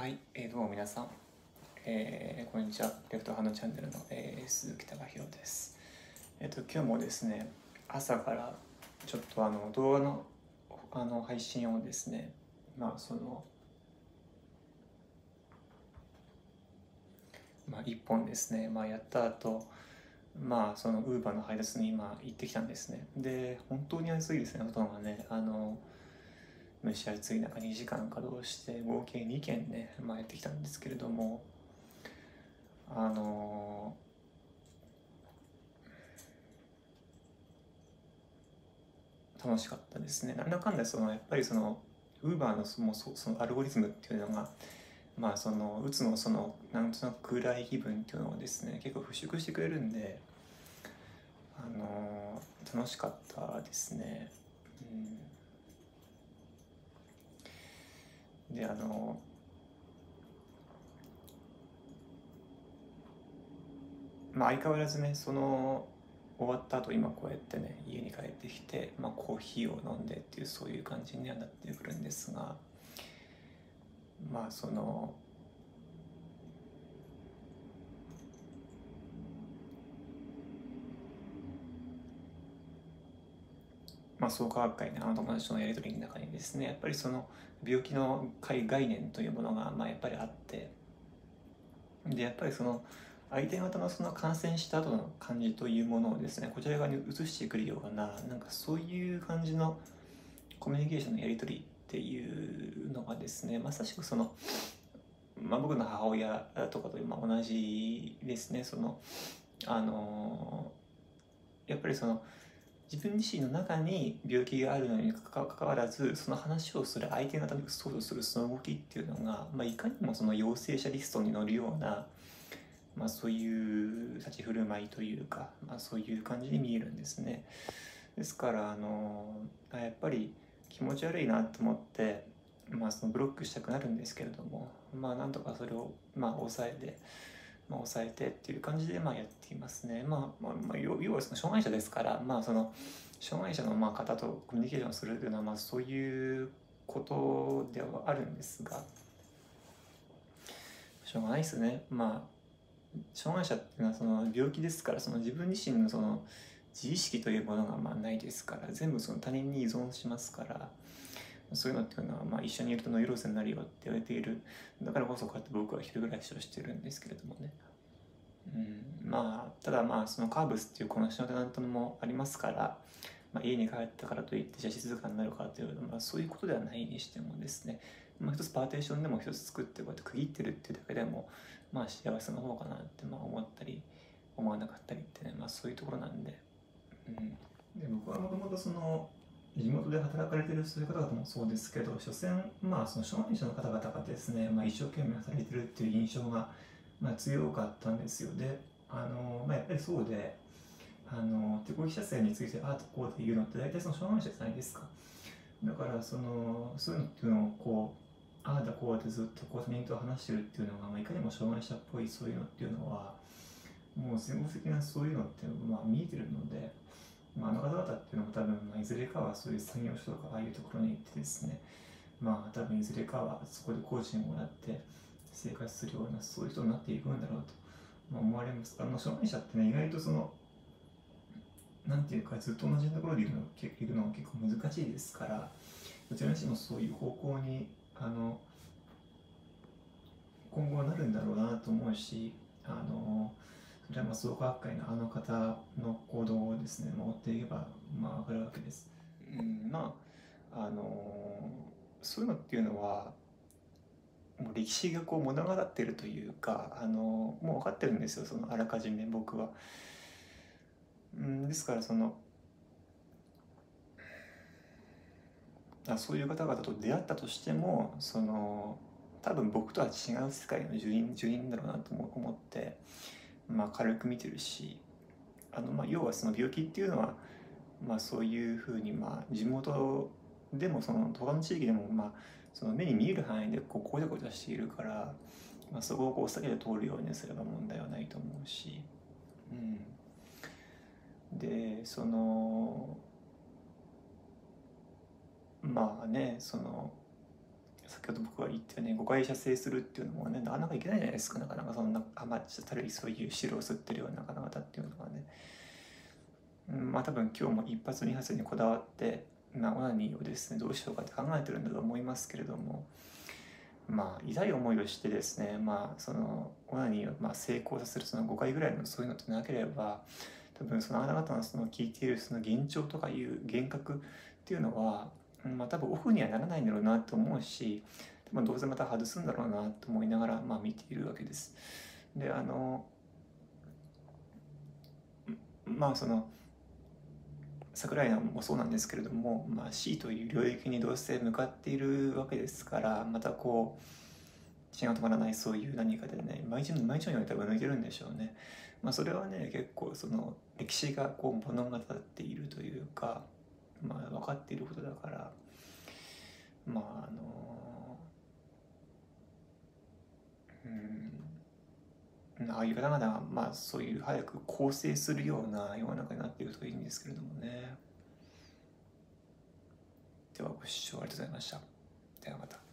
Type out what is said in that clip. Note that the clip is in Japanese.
はい、えーどうも皆さん、えーこんにちは。レフトハンドチャンネルの、えー鈴木貴弘です。えっ、と、今日もですね、朝からちょっとあの動画のあの配信をですね、まあその、まあ一本ですね、まあやった後、まあそのウーバーの配達に今行ってきたんですね。で、本当に暑いですね、外がね。あの、蒸し暑い中2時間稼働して合計2件ね、まあ、やってきたんですけれどもあの楽しかったですね。なんだかんだそのやっぱりそのウーバーのそのそそのアルゴリズムっていうのがまあそのうつのそのなんとなく暗い気分っていうのをですね結構払拭してくれるんであの楽しかったですね。うん。であのまあ相変わらずねその終わった後今こうやってね家に帰ってきて、まあ、コーヒーを飲んでっていうそういう感じにはなってくるんですがまあそのまあ、創価学会のあの友達とのやり取りの中にですねやっぱりその病気の概念というものがまあやっぱりあってでやっぱりその相手方のその感染した後の感じというものをですねこちら側に移してくるようななんかそういう感じのコミュニケーションのやり取りっていうのがですねまさしくその、まあ、僕の母親とかとまあ同じですねそのあのやっぱりその自分自身の中に病気があるのにかかわらずその話をする相手方に移そうとするその動きっていうのが、まあ、いかにもその陽性者リストに載るような、まあ、そういう立ち振る舞いというか、まあ、そういう感じに見えるんですね。ですからあのやっぱり気持ち悪いなと思って、まあ、そのブロックしたくなるんですけれどもまあなんとかそれをまあ抑えて。まあ、抑えてっていう感じでまあやっていますね。まあ、まあ、まあ、要はその障害者ですから、まあ、その障害者のまあ方とコミュニケーションするというのはまあそういうことではあるんですが、しょうがないですね。まあ、障害者っていうのはその病気ですから、その自分自身のその自意識というものがまあないですから、全部その他人に依存しますから、そういうのっていうのは、まあ、一緒にいるとノイローゼになるよって言われている。だからこそこうやって僕は一人暮らしをしてるんですけれどもね。うん、まあ、ただまあ、そのカーブスっていうこの下のテナントもありますから、まあ、家に帰ったからといって、じゃあ静かになるかというと、まあ、そういうことではないにしてもですね、まあ、一つパーテーションでも一つ作って、こうやって区切ってるっていうだけでも、まあ、幸せの方かなってまあ思ったり、思わなかったりってね、まあ、そういうところなんで。うん、で僕はもともとその、地元で働かれてるそういう方々もそうですけど、所詮、まあ、その障害者の方々がですね、まあ、一生懸命働いてるっていう印象が、まあ、強かったんですよ。で、あのまあ、やっぱりそうで、あの手こぎ車線についてああとこうで言うのって大体その障害者じゃないですか。だからそのそういうのっていうのをこうああだこうでずっとこう他人と話してるっていうのが、まあ、いかにも障害者っぽいそういうのっていうのはもう全国的なそういうのってまあ見えてるので、まあ、あの方々っていうのも多分、まあ、いずれかはそういう産業所とかああいうところに行ってですねまあ多分いずれかはそこでコーチングをもらって生活するようなそういう人になっていくんだろうと、まあ、思われます。あの障害者ってね意外とそのなんていうかずっと同じところでいるのいるのが結構難しいですからどちらにしてもそういう方向にあの今後はなるんだろうなと思うしあのそれはまあ創価学会のあの方の行動をですね、まあ、追っていけばまあ分かるわけです。うん、まああのそういうのっていうのはもう歴史がこう物語ってるというかあのもう分かってるんですよそのあらかじめ僕は。うん、ですからそのあそういう方々と出会ったとしてもその多分僕とは違う世界の住人住人だろうなと思って、まあ、軽く見てるしあの、まあ、要はその病気っていうのは、まあ、そういうふうに、まあ、地元でもその他の地域でも、まあ、その目に見える範囲でこうこういうことしているから、まあ、そこをこう避けて通るようにすれば問題はないと思うし。うん、でそのまあねその先ほど僕が言ったよね誤解射精するっていうのもねなかなかいけないじゃないですか。なかなかそんな甘ったるいそういう汁を吸ってるような方々っていうのはね、うん、まあ多分今日も一発二発にこだわってまあオナニーをですねどうしようかって考えてるんだと思いますけれどもまあ痛い思いをしてですねまあそのオナニーをまあ成功させるその5回ぐらいのそういうのってなければ多分そのあなた方のその聞いているその幻聴とかいう幻覚っていうのは、まあ、多分オフにはならないんだろうなと思うし多分どうせまた外すんだろうなと思いながら、まあ、見ているわけです。であのまあその桜井もそうなんですけれども、まあ、C という領域にどうせ向かっているわけですからまたこう血が止まらないそういう何かでね毎日の毎日のように多分抜いてるんでしょうね。まあ、それはね結構その歴史がこう物語っているというか、まあ、分かっていることだからまああのうんああいう方々まあそういう早く更生するような世の中になっているといいんですけれどもね。ではご視聴ありがとうございました。ではまた。